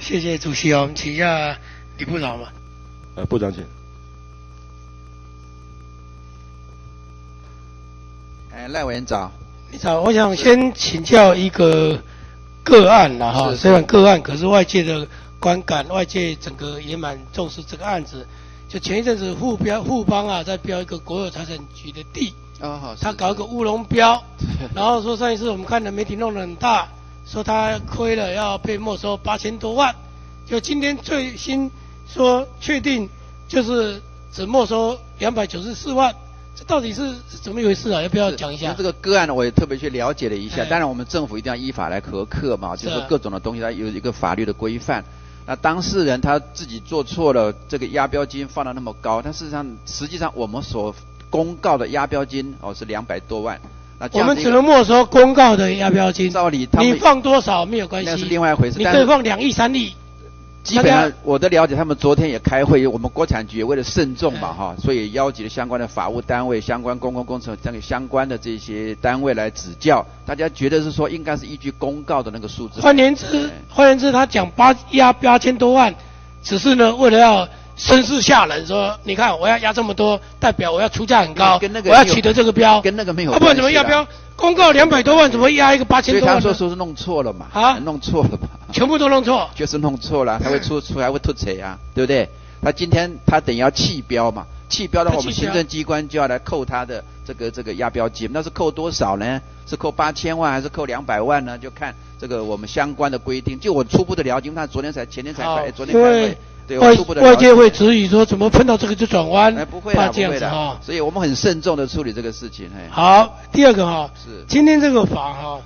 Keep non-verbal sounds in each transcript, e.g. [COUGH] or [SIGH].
谢谢主席哦，我们请一下李部长吧。呃，部长请。哎，赖委员长。你好，我想先请教一个个案了哈，虽然个案，可是外界的观感，外界整个也蛮重视这个案子。就前一阵子富标富邦啊，在标一个国有财产局的地，哦好，他搞一个乌龙标，[LAUGHS] 然后说上一次我们看的媒体弄得很大，说他亏了要被没收八千多万，就今天最新说确定就是只没收两百九十四万，这到底是怎么一回事啊？要不要讲一下？这个个案呢我也特别去了解了一下，当然我们政府一定要依法来核课嘛，就是各种的东西它有一个法律的规范。那当事人他自己做错了，这个押标金放到那么高，但事实上，实际上我们所公告的押标金哦是两百多万。那我们只能没收公告的押标金。照理，你放多少没有关系。那是另外一回事。你可以放两亿、三亿。基本上我的了解，他们昨天也开会，我们国产局为了慎重嘛哈，所以邀集了相关的法务单位、相关公共工程这个相关的这些单位来指教。大家觉得是说应该是依据公告的那个数字。换言之，换言之，他讲八押八千多万，只是呢为了要声势吓人，说你看我要压这么多，代表我要出价很高，我要取得这个标，跟那个没有。啊，不然怎么压标？公告两百多万，怎么压一个八千多万？所以他说说是弄错了嘛？啊，弄错了嘛？全部都弄错，就是弄错了，他会出出还会吐槽啊，对不对？他今天他等于要弃标嘛？弃标的话，我们行政机关就要来扣他的这个这个压标金，那是扣多少呢？是扣八千万还是扣两百万呢？就看这个我们相关的规定。就我初步的了解，因为他昨天才前天才开，昨天开会。外外界会质疑说，怎么碰到这个就转弯？哎，不会的，不会的所以我们很慎重的处理这个事情。好，第二个哈，是今天这个法哈，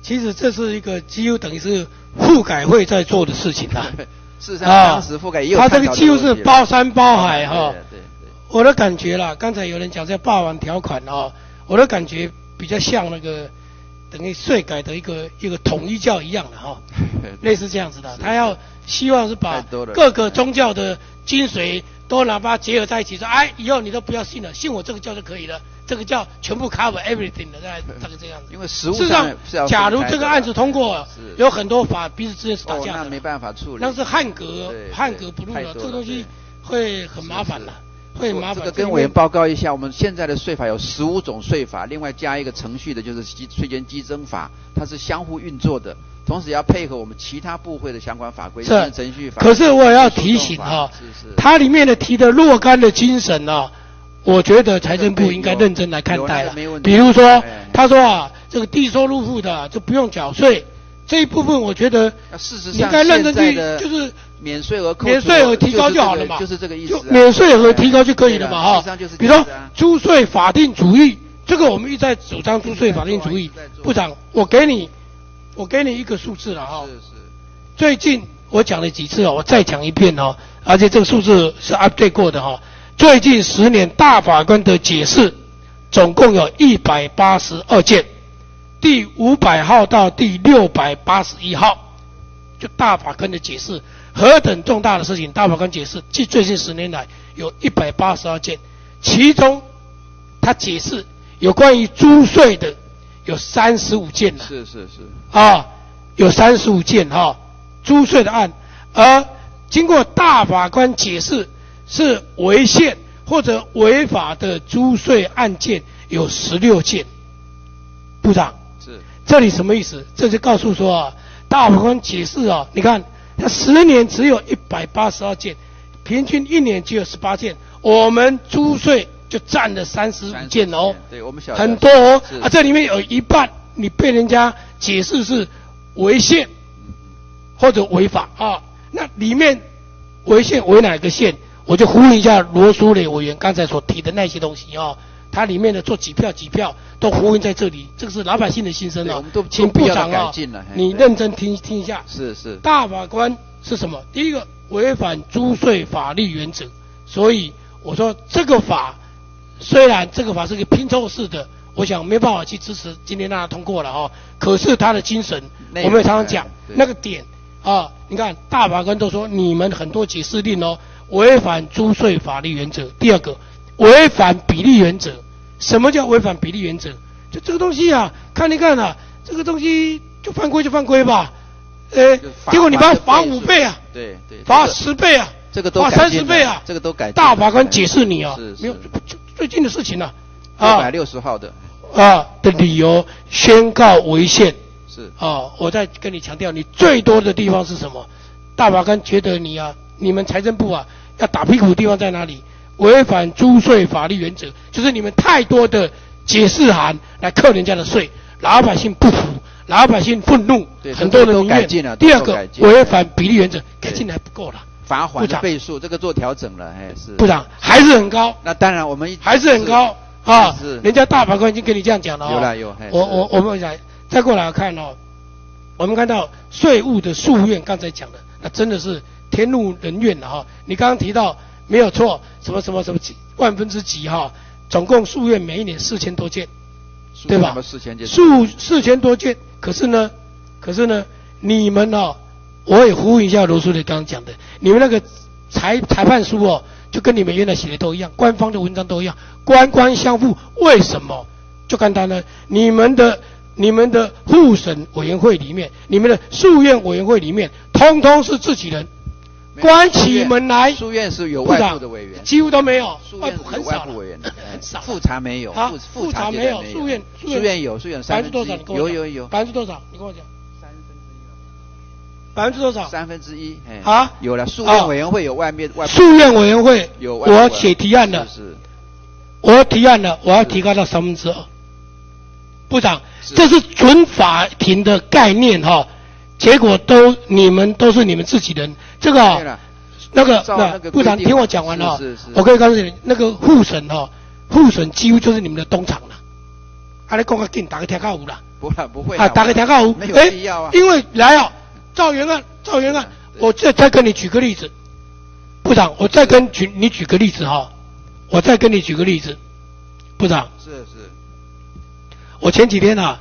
其实这是一个几乎等于是复改会在做的事情啊。[LAUGHS] 事实上，当时复改也有。他这个几乎是包山包海哈。对对。我的感觉啦，刚才有人讲这霸王条款啊，我的感觉比较像那个等于税改的一个一个统一教一样的哈，类似这样子的，他要。希望是把各个宗教的精髓都拿把结合在一起，说哎，以后你都不要信了，信我这个教就可以了。这个教全部 cover everything 的，再 [LAUGHS] 大概这样子。因为实物上，假如这个案子通过，有很多法彼此之间是打架的。那没办法处理。那是汉格，汉格不入了，这个东西会很麻烦的。会麻烦。这个跟委员报告一下，我们现在的税法有十五种税法，另外加一个程序的，就是税捐稽征法，它是相互运作的。同时要配合我们其他部会的相关法规、程序法。可是我也要提醒哈，它里面的提的若干的精神呢，我觉得财政部应该认真来看待了。比如说，他说啊，这个低收入户的就不用缴税，这一部分我觉得应该认真去，就是免税额免税额提高就好了嘛，就是这个意思。免税额提高就可以了嘛哈。比如说租税法定主义，这个我们一再主张租税法定主义。部长，我给你。我给你一个数字了哈，是是。最近我讲了几次哦，我再讲一遍哦，而且这个数字是 update 过的哈。最近十年大法官的解释，总共有一百八十二件，第五百号到第六百八十一号，就大法官的解释何等重大的事情，大法官解释，即最近十年来有一百八十二件，其中他解释有关于租税的。有三十五件了，是是是啊，有三十五件哈，租税的案，而经过大法官解释，是违宪或者违法的租税案件有十六件。部长是这里什么意思？这就告诉说啊，大法官解释啊，你看他十年只有一百八十二件，平均一年只有十八件，我们租税。就占了三十五件哦，对我们很多哦啊，这里面有一半你被人家解释是违宪或者违法啊，那里面违宪违哪个宪？我就呼应一下罗淑蕾委员刚才所提的那些东西啊，它里面的做几票几票都呼应在这里，这个是老百姓的心声啊，请部长啊，你认真听听一下。是是。大法官是什么？第一个违反租税法律原则，所以我说这个法。虽然这个法是个拼凑式的，我想没办法去支持今天让它通过了哈。可是它的精神，我们也常常讲那个点啊。你看大法官都说你们很多解释令哦，违反租税法律原则。第二个，违反比例原则。什么叫违反比例原则？就这个东西啊，看一看啊，这个东西就犯规就犯规吧。呃，结果你把罚五倍啊，对对，罚十倍啊，这个都罚三十倍啊，这个都改。大法官解释你啊，没有最近的事情呢，啊，一百六十号的啊的理由宣告违宪。是啊，我再跟你强调，你最多的地方是什么？大法官觉得你啊，你们财政部啊，要打屁股的地方在哪里？违反租税法律原则，就是你们太多的解释函来扣人家的税，老百姓不服，老百姓愤怒，很多人民怨。第二个违反比例原则，改进还不够了。罚款倍数这个做调整了，哎是。部长还是很高。那当然我们还是很高啊。是。人家大法官已经跟你这样讲了啊。有了有。我我我们来再过来看哦，我们看到税务的诉愿，刚才讲的那真的是天怒人怨了哈。你刚刚提到。没有错，什么什么什么几万分之几哈，总共数院每一年四千多件，对吧？四千件，数四千多件。可是呢，可是呢，你们哦，我也呼吁一下罗书记刚刚讲的，你们那个裁裁判书哦，就跟你们原来写的都一样，官方的文章都一样，官官相护。为什么？就看他呢，你们的你们的复审委员会里面，你们的诉愿委员会里面，通通是自己人。关起门来，书院是有外部的委员，几乎都没有，外部很少委员，[LAUGHS] 很少。复查没有，复复查没有，书院书院有，书院百分之多少？有有有，百分之多少？你跟我讲。三分之一。百分之多少？三分之一。啊，有了，书院委员会有外面外。书院委员会有，我要写提案的。我要提案的，我要提高到三分之二。部长，这是准法庭的概念哈，结果都你们都是你们自己人，这个。那个那部长听我讲完了，我可以告诉你，那个复审哈，复审几乎就是你们的东厂了。阿你讲个劲，打个跳高五啦。不了，不会。啊，打个跳高五，哎，因为来啊，赵元啊，赵元啊，我再再跟你举个例子，部长，我再跟举你举个例子哈，我再跟你举个例子，部长。是是。我前几天啊，